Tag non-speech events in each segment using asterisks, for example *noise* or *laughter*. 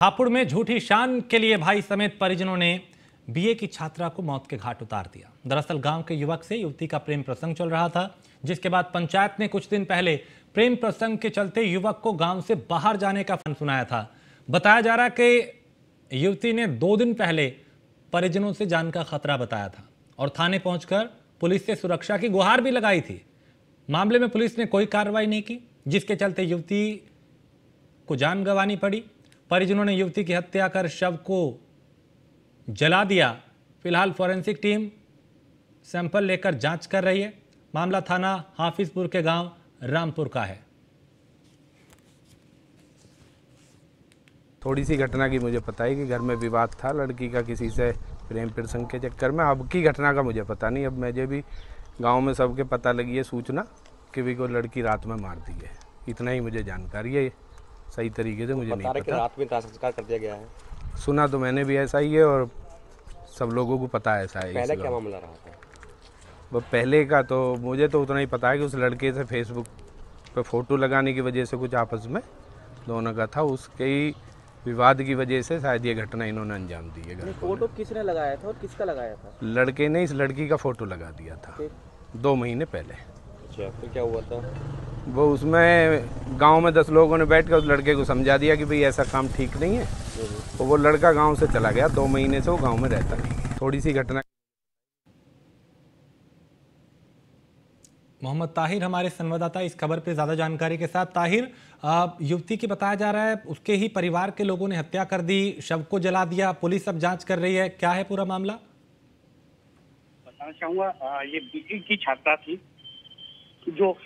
हापुड़ में झूठी शान के लिए भाई समेत परिजनों ने बीए की छात्रा को मौत के घाट उतार दिया। दरअसल गाँव के युवक से युवती का प्रेम प्रसंग चल रहा था, जिसके बाद पंचायत ने कुछ दिन पहले प्रेम प्रसंग के चलते युवक को गाँव से बाहर जाने का फन सुनाया था। बताया जा रहा कि युवती ने दो दिन पहले परिजनों से जान का खतरा बताया था और थाने पहुंचकर पुलिस से सुरक्षा की गुहार भी लगाई थी। मामले में पुलिस ने कोई कार्रवाई नहीं की, जिसके चलते युवती को जान गंवानी पड़ी। परिजनों ने युवती की हत्या कर शव को जला दिया, फ़िलहाल फॉरेंसिक टीम सैंपल लेकर जाँच कर रही है। मामला थाना हाफिजपुर के गाँव रामपुर का है। थोड़ी सी घटना की मुझे पता है कि घर में विवाद था, लड़की का किसी से प्रेम प्रसंग के चक्कर में। अब की घटना का मुझे पता नहीं, अब मुझे भी गाँव में सबके पता लगी है सूचना कि भी कोई लड़की रात में मार दी है। इतना ही मुझे जानकारी है। सही तरीके से मुझे नहीं पता। रात में संस्कार कर दिया गया है? सुना तो मैंने भी ऐसा ही है और सब लोगों को पता है ऐसा है पहले क्या मामला रहा था? वो पहले का तो मुझे तो उतना ही पता है कि उस लड़के से फेसबुक पे फ़ोटो लगाने की वजह से कुछ आपस में दोनों का था। उसके ही विवाद की वजह से शायद ये घटना इन्होंने अंजाम दी है फ़ोटो किसने लगाया था और किसका लगाया था? लड़के ने इस लड़की का फ़ोटो लगा दिया था दो महीने पहले। अच्छा फिर क्या हुआ था? वो उसमें गाँव में दस लोगों ने बैठ कर उस लड़के को समझा दिया कि भाई ऐसा काम ठीक नहीं है। तो वो लड़का गाँव से चला गया दो महीने से वो गाँव में रहता नहीं। है थोड़ी सी घटना मोहम्मद ताहिर हमारे संवाददाता इस खबर पे ज़्यादा जानकारी के साथ। ताहिर युवती की बताया जा रहा है उसके ही परिवार के लोगों ने हत्या कर दी शव को जला दिया पुलिस अब जाँच कर रही है। क्या है पूरा मामला? बताना चाहूँगा ये बीए की छात्रा थी। जो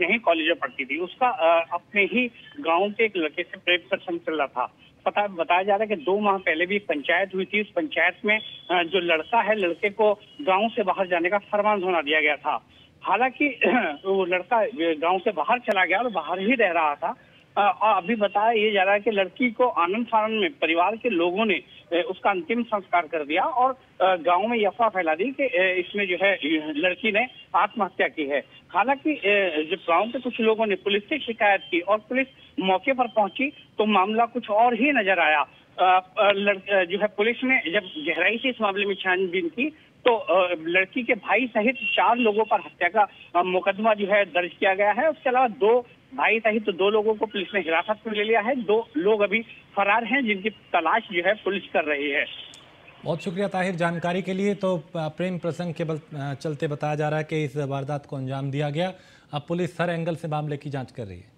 यहीं कॉलेज में पढ़ती थी, उसका अपने ही गाँव के एक लड़के से प्रेम प्रसंग चल रहा था। पता, बताया जा रहा है कि दो माह पहले भी पंचायत हुई थी, उस पंचायत में जो लड़का है, लड़के को गाँव से बाहर जाने का फरमान सुना दिया गया था। हालाँकि, *clears throat* वो लड़का गाँव से बाहर चला गया और बाहर ही रह रहा था। और अभी बताया ये जा रहा है कि लड़की को आनंद फानंद में, परिवार के लोगों ने उसका अंतिम संस्कार कर दिया और गाँव में अफवाह फैला दी कि इसमें जो है, लड़की ने आत्महत्या की है। हालाँकि जब गाँव के कुछ लोगों ने पुलिस से शिकायत की और पुलिस मौके पर पहुँची तो मामला कुछ और ही नज़र आया। जो है, पुलिस ने जब गहराई से इस मामले में छानबीन की तो लड़की के भाई सहित चार लोगों पर हत्या का मुकदमा जो है, दर्ज किया गया है। उसके अलावा दो भाई सहित तो दो लोगों को पुलिस ने हिरासत में ले लिया है। दो लोग अभी फरार हैं जिनकी तलाश जो है पुलिस कर रही है। बहुत शुक्रिया ताहिर जानकारी के लिए। तो प्रेम प्रसंग के बल, चलते बताया जा रहा है कि इस वारदात को अंजाम दिया गया। अब पुलिस हर एंगल से मामले की जाँच कर रही है।